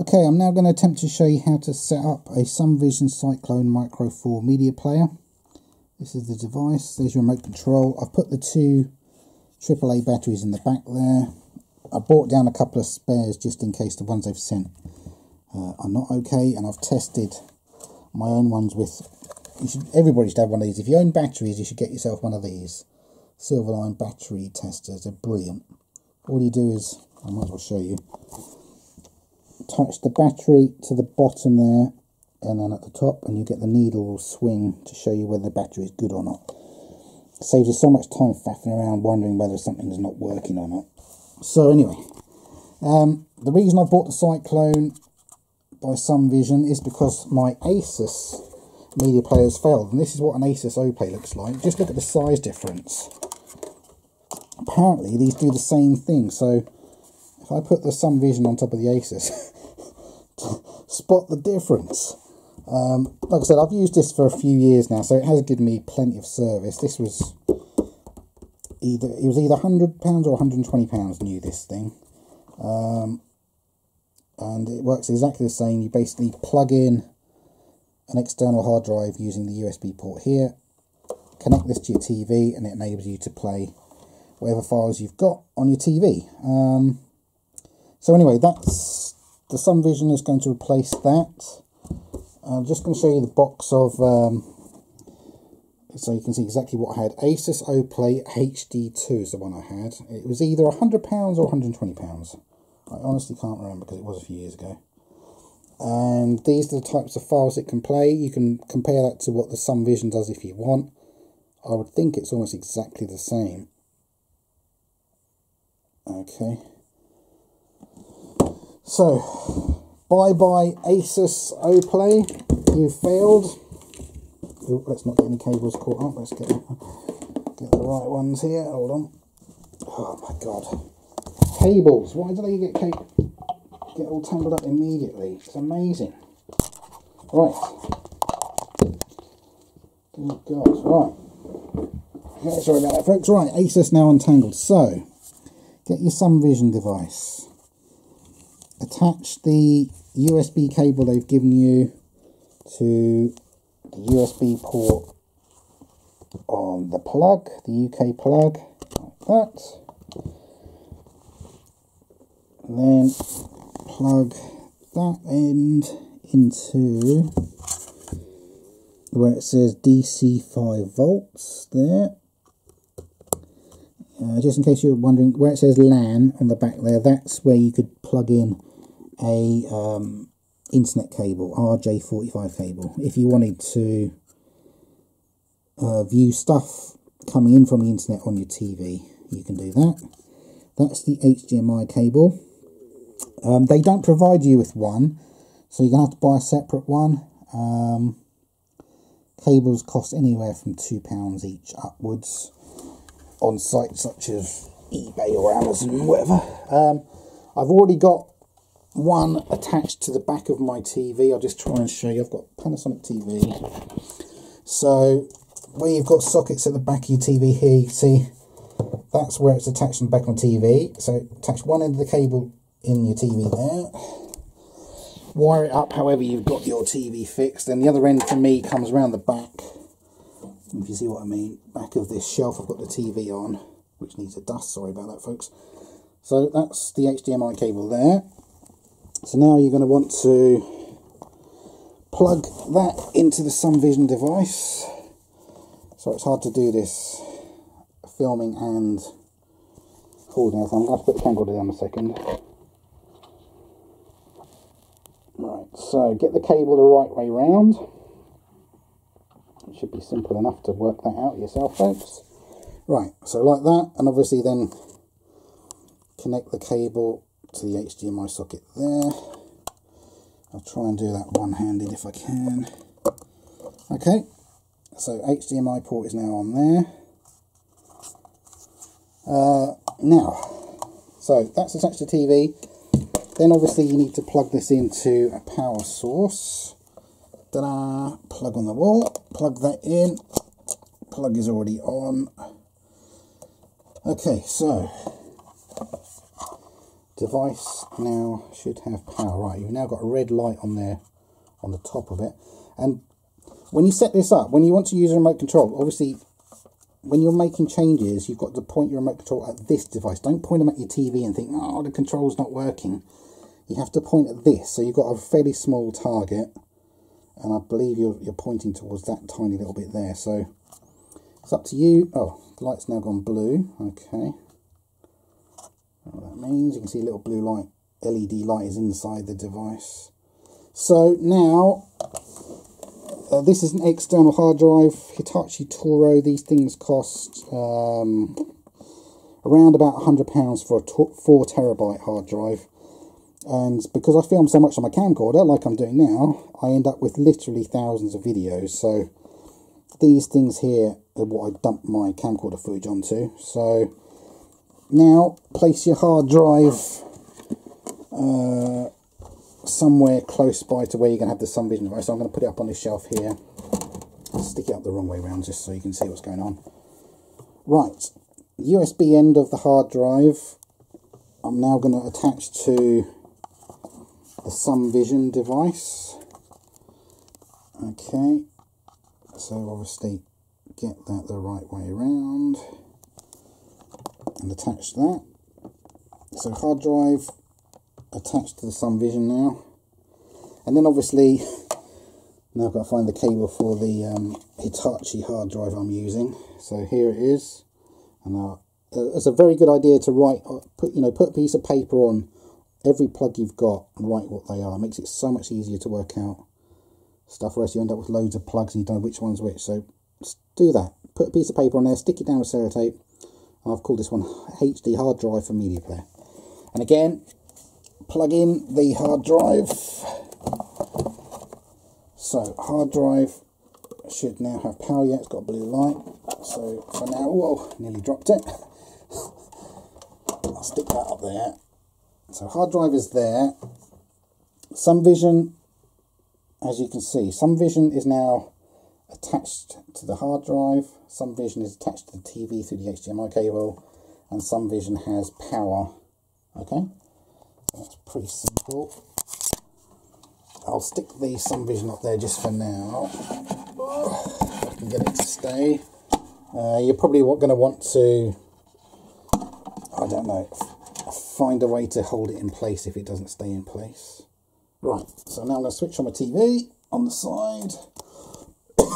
Okay, I'm now going to attempt to show you how to set up a Sumvision Cyclone Micro 4 media player. This is the device, there's your remote control. I've put the two AAA batteries in the back there. I brought down a couple of spares just in case the ones they've sent uh, are not okay. And I've tested my own ones with, should, everybody should have one of these. If you own batteries, you should get yourself one of these. Silverline battery testers, they're brilliant. All you do is, I might as well show you, touch the battery to the bottom there and then at the top and you get the needle swing to show you whether the battery is good or not. It saves you so much time faffing around wondering whether something is not working or not. So anyway, um, the reason I bought the Cyclone by Sumvision is because my Asus media player has failed. And this is what an Asus OPlay looks like. Just look at the size difference. Apparently these do the same thing. So if I put the Sumvision on top of the Asus, spot the difference. Um, like I said, I've used this for a few years now, so it has given me plenty of service. This was either it was either hundred pounds or hundred and twenty pounds new. This thing, um, and it works exactly the same. You basically plug in an external hard drive using the USB port here, connect this to your TV, and it enables you to play whatever files you've got on your TV. Um, so anyway, that's the Sumvision is going to replace that. I'm just going to show you the box of, um, so you can see exactly what I had. Asus OPlay HD2 is the one I had. It was either £100 or £120. I honestly can't remember because it was a few years ago. And these are the types of files it can play. You can compare that to what the Sumvision does if you want. I would think it's almost exactly the same. Okay. So, Bye bye Asus OPlay. You failed. Ooh, let's not get any cables caught up. Let's get, get the right ones here. Hold on. Oh my god. Cables. Why do they get get all tangled up immediately? It's amazing. Right. Oh god. Right. Yeah, sorry about that, folks. Right, Asus now untangled. So, get your Sumvision device. Attach the USB cable they've given you to the USB port on the plug, the UK plug, like that. And then plug that end into where it says DC 5 volts there. Uh, just in case you're wondering, where it says LAN on the back there, that's where you could plug in a um, internet cable, RJ45 cable. If you wanted to uh, view stuff coming in from the internet on your TV, you can do that. That's the HDMI cable. Um, they don't provide you with one, so you're going to have to buy a separate one. Um, cables cost anywhere from £2 each upwards on sites such as eBay or Amazon, or whatever. Um, I've already got one attached to the back of my TV. I'll just try and show you. I've got Panasonic TV. So where you've got sockets at the back of your TV here, you see that's where it's attached on the back the TV. So attach one end of the cable in your TV there. Wire it up however you've got your TV fixed. And the other end for me comes around the back. If you see what I mean. Back of this shelf I've got the TV on. Which needs a dust. Sorry about that folks. So that's the HDMI cable there. So now you're going to want to plug that into the Sumvision device. So it's hard to do this filming and holding it. I'm going to put the camcorder down a second. Right, so get the cable the right way round. It should be simple enough to work that out yourself, folks. Right, so like that, and obviously then connect the cable to the HDMI socket there. I'll try and do that one-handed if I can. Okay, so HDMI port is now on there. Uh, now, so that's attached to TV. Then obviously you need to plug this into a power source. Ta-da! Plug on the wall, plug that in. Plug is already on. Okay, so device now should have power. Right, you've now got a red light on there on the top of it. And when you set this up, when you want to use a remote control, obviously when you're making changes, you've got to point your remote control at this device. Don't point them at your TV and think, oh, the control's not working. You have to point at this. So you've got a fairly small target. And I believe you're, you're pointing towards that tiny little bit there. So it's up to you. Oh, the light's now gone blue. Okay. What that means, you can see a little blue light, LED light is inside the device. So now uh, this is an external hard drive, Hitachi Touro. These things cost um, around about £100 for a 4 terabyte hard drive. And because I film so much on my camcorder, like I'm doing now, I end up with literally thousands of videos. So these things here are what I dump my camcorder footage onto. So now place your hard drive uh, somewhere close by to where you're going to have the Sumvision device. So I'm going to put it up on this shelf here. Stick it up the wrong way around just so you can see what's going on. Right, USB end of the hard drive. I'm now going to attach to the Sumvision device. Okay, so obviously get that the right way around and attach that. So hard drive attached to the Sumvision now. And then obviously, now I've got to find the cable for the um, Hitachi hard drive I'm using. So here it is. And now, uh, it's a very good idea to write, uh, put you know, put a piece of paper on every plug you've got and write what they are. It makes it so much easier to work out stuff, or else you end up with loads of plugs and you don't know which one's which. So do that. Put a piece of paper on there, stick it down with sellotape. I've called this one HD hard drive for media player. And again, plug in the hard drive. So hard drive should now have power. Yeah, it's got a blue light. So for now, whoa, nearly dropped it. I'll stick that up there. So hard drive is there. Sumvision, as you can see, Sumvision is now attached to the hard drive. Sumvision is attached to the TV through the HDMI cable, and Sumvision has power. Okay. That's pretty simple. I'll stick the Sumvision up there just for now. I can get it to stay. Uh, you're probably going to want to, I don't know, find a way to hold it in place if it doesn't stay in place. Right, so now I'm going to switch on my TV on the side.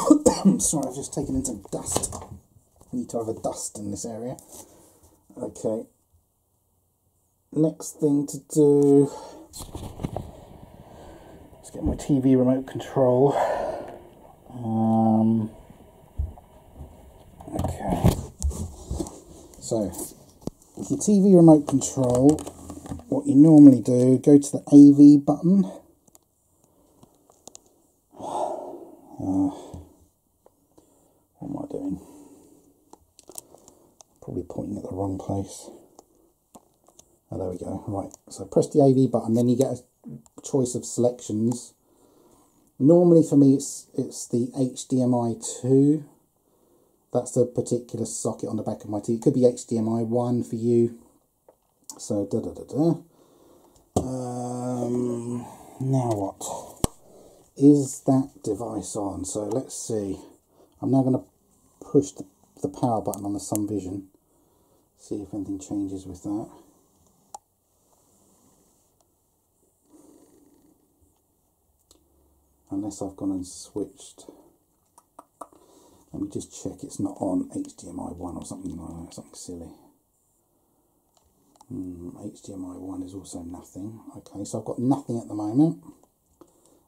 Sorry, I've just taken in some dust. I need to have a dust in this area. Okay, next thing to do. Let's get my TV remote control. Um, okay. So with your TV remote control what you normally do go to the AV button. Uh, what am I doing probably pointing at the wrong place Oh, there we go. Right, so press the AV button, then you get a choice of selections. Normally for me it's it's the HDMI 2. That's the particular socket on the back of my TV. It could be HDMI 1 for you. So da da da da. Um, now what? Is that device on? So let's see. I'm now going to push the, the power button on the Sumvision. See if anything changes with that. unless I've gone and switched. Let me just check it's not on HDMI 1 or something like that, something silly. Hmm, HDMI 1 is also nothing. Okay, so I've got nothing at the moment.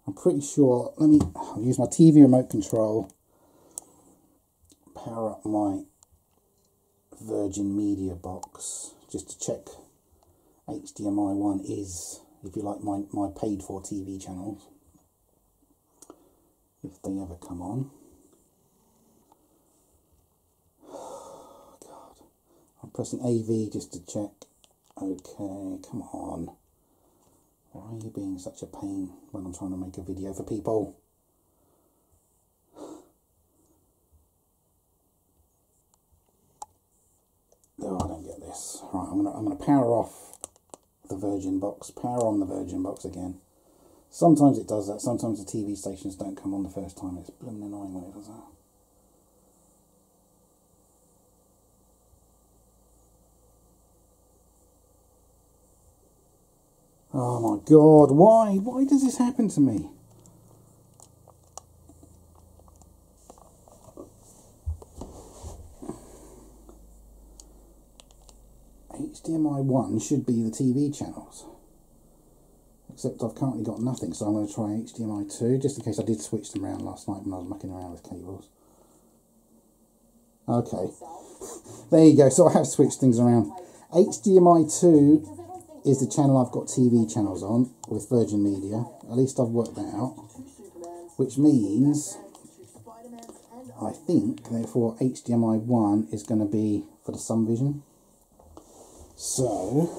I'm pretty sure, let me I'll use my TV remote control, power up my Virgin Media box just to check HDMI 1 is, if you like, my, my paid for TV channels if they ever come on. God, I'm pressing AV just to check. Okay, come on. Why are you being such a pain when I'm trying to make a video for people? Oh, I don't get this. Right, I'm gonna I'm gonna power off the Virgin box, power on the Virgin box again. Sometimes it does that, sometimes the TV stations don't come on the first time. It's blooming annoying when it does that. Oh my god, why? Why does this happen to me? HDMI 1 should be the TV channels. Except I've currently got nothing, so I'm going to try HDMI 2, just in case I did switch them around last night when I was mucking around with cables. Okay, there you go, so I have switched things around. HDMI 2 is the channel I've got TV channels on with Virgin Media. At least I've worked that out. Which means, I think, therefore, HDMI 1 is going to be for the Sumvision. So,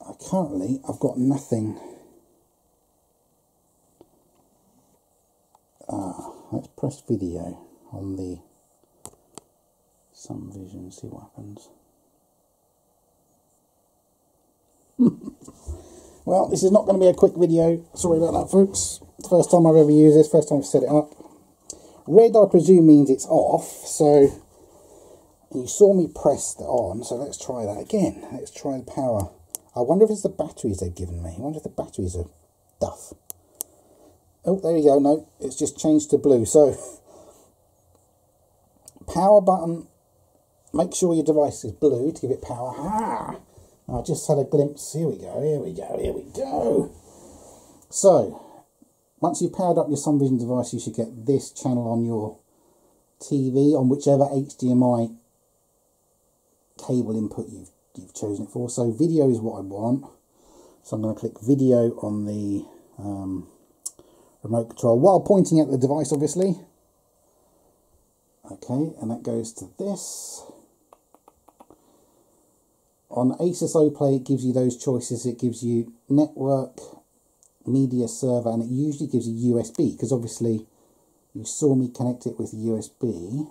I currently, I've got nothing. Ah, let's press video on the Sumvision, see what happens. well, this is not going to be a quick video. Sorry about that, folks. First time I've ever used this, first time I've set it up. Red, I presume, means it's off, so you saw me press on, so let's try that again. Let's try the power. I wonder if it's the batteries they've given me. I wonder if the batteries are duff. Oh, there you go. No, it's just changed to blue. So, power button. Make sure your device is blue to give it power. Ah! I just had a glimpse. Here we go, here we go, here we go. So, once you've powered up your Sumvision device, you should get this channel on your TV on whichever HDMI cable input you've, you've chosen it for. So video is what I want. So I'm going to click video on the um, remote control while pointing at the device, obviously. Okay, and that goes to this. On Asus OPlay, it gives you those choices. It gives you network, media server, and it usually gives you USB, because obviously you saw me connect it with USB.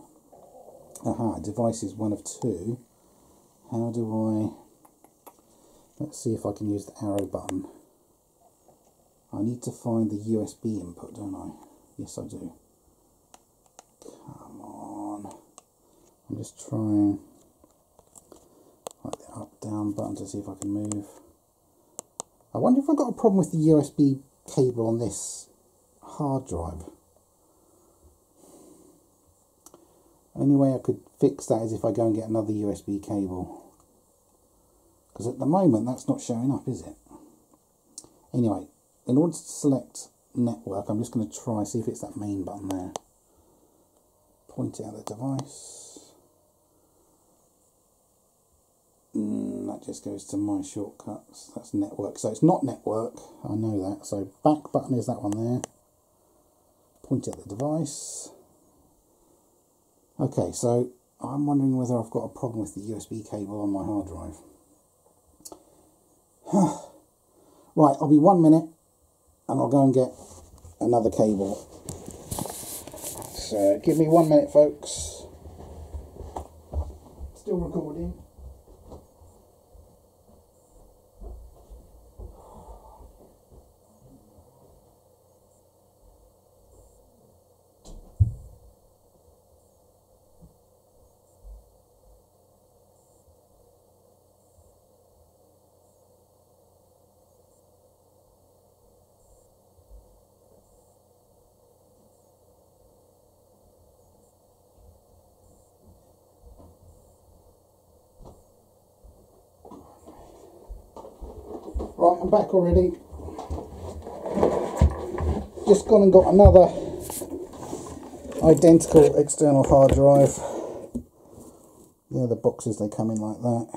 Aha, device is one of two. How do I... Let's see if I can use the arrow button. I need to find the USB input, don't I? Yes, I do. Come on. I'm just trying like the up down button to see if I can move. I wonder if I've got a problem with the USB cable on this hard drive. Only way I could fix that is if I go and get another USB cable. Because at the moment that's not showing up, is it? Anyway, in order to select network, I'm just going to try see if it's that main button there. Point it at the device. Mm, that just goes to my shortcuts. That's network. So it's not network. I know that. So back button is that one there. Point at the device. Okay, so I'm wondering whether I've got a problem with the USB cable on my hard drive. right, I'll be one minute and I'll go and get another cable. So give me one minute, folks. Still recording. Right, I'm back already. Just gone and got another identical external hard drive. Yeah, the boxes they come in like that.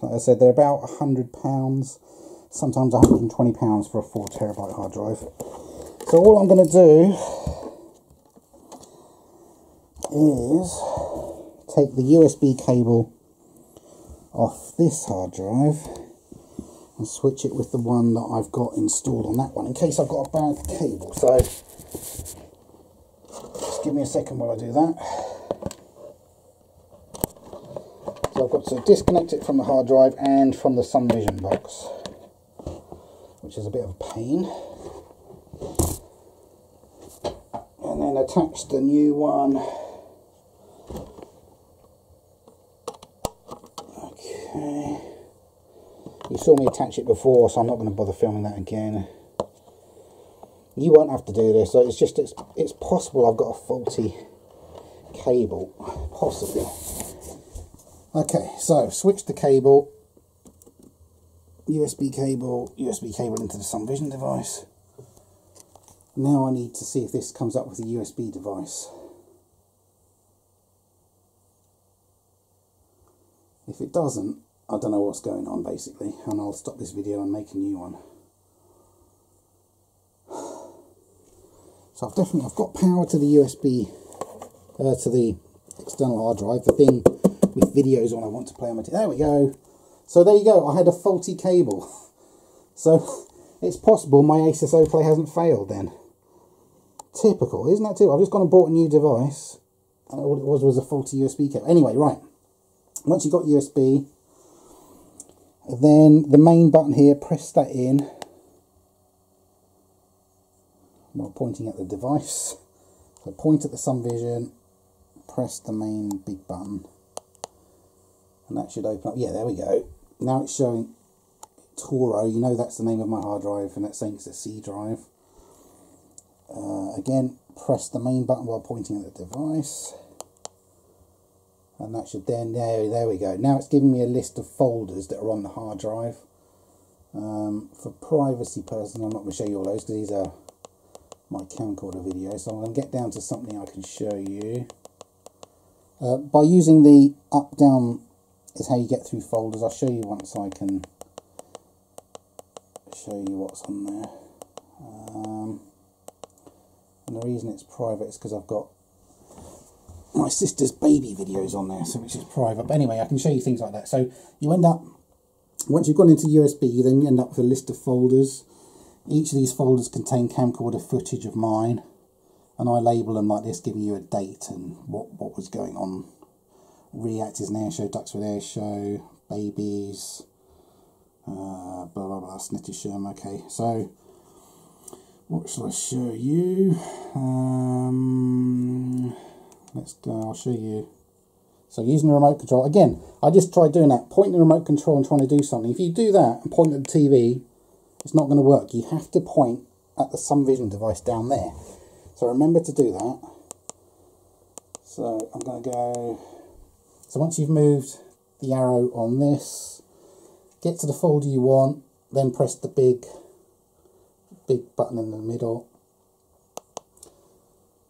Like I said, they're about £100, sometimes £120 for a 4 terabyte hard drive. So all I'm going to do is take the USB cable off this hard drive and switch it with the one that I've got installed on that one in case I've got a bad cable. So just give me a second while I do that. So I've got to disconnect it from the hard drive and from the Sumvision box, which is a bit of a pain. And then attach the new one. Okay. You saw me attach it before, so I'm not going to bother filming that again. You won't have to do this, so it's just, it's, it's possible I've got a faulty cable, possibly. Okay, so switch the cable, USB cable, USB cable into the Sumvision device. Now I need to see if this comes up with a USB device. If it doesn't, I don't know what's going on basically, and I'll stop this video and make a new one. So I've definitely I've got power to the USB uh, to the external hard drive, the thing with videos on I want to play on my There we go. So there you go. I had a faulty cable. So it's possible my ASUS Play hasn't failed then. Typical, isn't that typical? I've just gone and bought a new device and all it was was a faulty USB cable. Anyway, right. Once you've got USB, then the main button here, press that in while pointing at the device. So point at the Sumvision, press the main big button, and that should open up. Yeah, there we go. Now it's showing Touro. You know that's the name of my hard drive, and that's saying it's a C drive. Uh, again, press the main button while pointing at the device. And that should then, there, there we go. Now it's giving me a list of folders that are on the hard drive. Um, for privacy purposes, I'm not going to show you all those because these are my camcorder video. So I'm going to get down to something I can show you. Uh, by using the up-down is how you get through folders. I'll show you once I can show you what's on there. Um, and the reason it's private is because I've got my sister's baby videos on there, so which is private. But anyway, I can show you things like that. So you end up, once you've gone into USB, you then end up with a list of folders. Each of these folders contain camcorder footage of mine, and I label them like this, giving you a date and what, what was going on. RIAT is an air show, Duxford air show, babies, uh, blah blah blah, Snitty Sherm. Okay, so what shall I show you? Um, let's go, uh, I'll show you. So using the remote control, again, I just tried doing that, pointing the remote control and trying to do something. If you do that and point at the TV, it's not going to work. You have to point at the Sumvision device down there. So remember to do that. So I'm going to go, so once you've moved the arrow on this, get to the folder you want, then press the big, big button in the middle.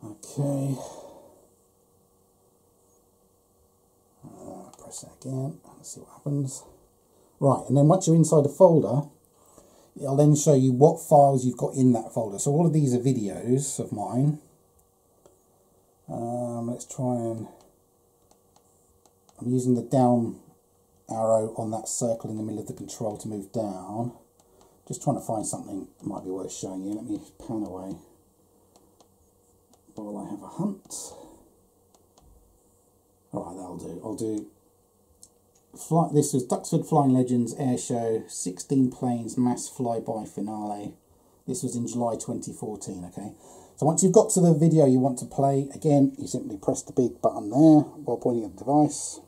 Okay. Press that again, let's see what happens. Right, and then once you're inside the folder, it'll then show you what files you've got in that folder. So all of these are videos of mine. Um, let's try and, I'm using the down arrow on that circle in the middle of the control to move down. Just trying to find something that might be worth showing you. Let me pan away while I have a hunt. Alright, that'll do. I'll do Fly, this was Duxford Flying Legends Air Show 16 Planes Mass Flyby Finale. This was in July 2014, okay? So once you've got to the video you want to play, again, you simply press the big button there while pointing at the device.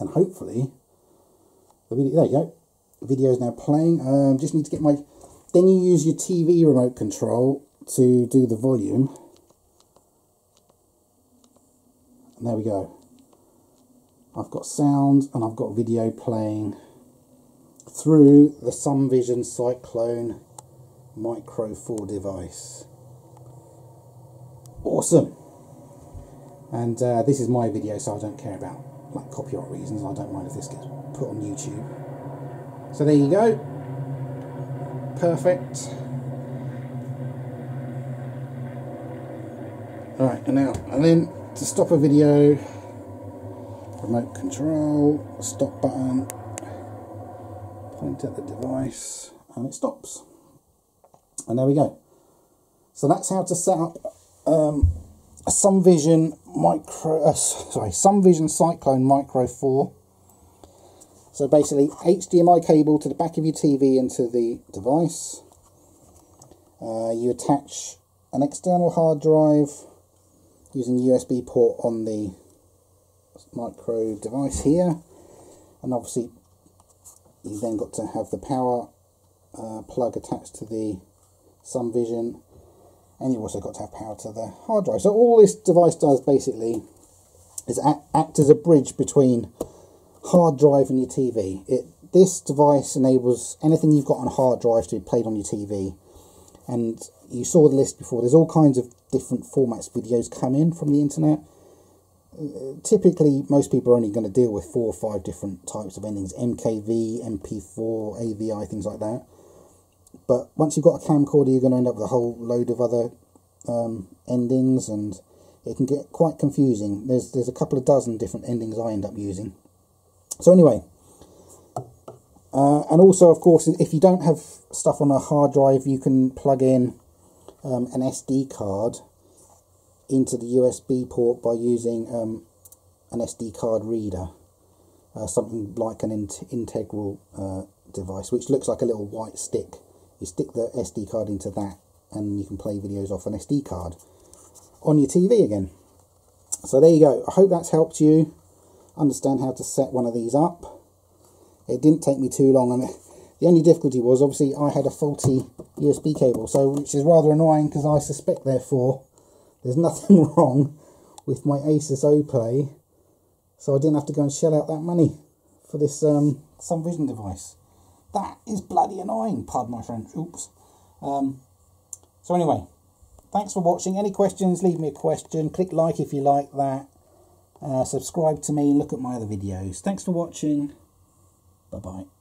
And hopefully, the video, there you go. The video is now playing. Um, just need to get my, then you use your TV remote control to do the volume. And there we go. I've got sound and I've got video playing through the Sumvision Cyclone Micro 4 device. Awesome. And uh, this is my video, so I don't care about like copyright reasons. I don't mind if this gets put on YouTube. So there you go. Perfect. Alright, and now, and then to stop a video, remote control, stop button, point at the device, and it stops. And there we go. So that's how to set up um, a Sumvision Micro, uh, sorry, Sumvision Cyclone Micro 4. So basically, HDMI cable to the back of your TV into the device. Uh, you attach an external hard drive using USB port on the micro device here, and obviously you then got to have the power uh, plug attached to the Sumvision and you've also got to have power to the hard drive. So all this device does basically is act, act as a bridge between hard drive and your TV. It This device enables anything you've got on a hard drive to be played on your TV. And you saw the list before, there's all kinds of different formats videos come in from the internet. Typically, most people are only going to deal with four or five different types of endings, MKV, MP4, AVI, things like that. But once you've got a camcorder, you're going to end up with a whole load of other um, endings, and it can get quite confusing. There's there's a couple of dozen different endings I end up using. So anyway, uh, and also of course, if you don't have stuff on a hard drive, you can plug in um, an SD card into the USB port by using um, an SD card reader, uh, something like an in integral uh, device, which looks like a little white stick you stick the SD card into that and you can play videos off an SD card on your TV again. So there you go. I hope that's helped you understand how to set one of these up. It didn't take me too long. Mean, the only difficulty was obviously I had a faulty USB cable, so which is rather annoying because I suspect therefore there's nothing wrong with my Asus OPlay, so I didn't have to go and shell out that money for this um, Sumvision device. That is bloody annoying, pardon my French. Oops. Um, so anyway, thanks for watching. Any questions, leave me a question. Click like if you like that. Uh, subscribe to me, look at my other videos. Thanks for watching. Bye-bye.